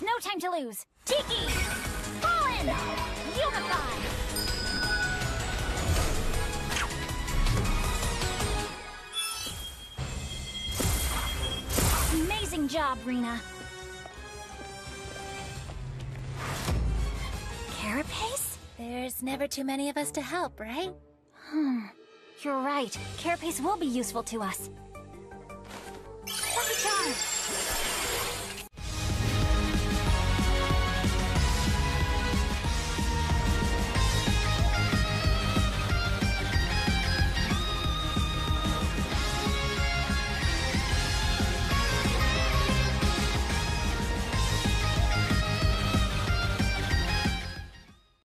There's no time to lose. Tikki! Pollen! Unify! Amazing job, Rena. Carapace? There's never too many of us to help, right? Hmm. You're right. Carapace will be useful to us.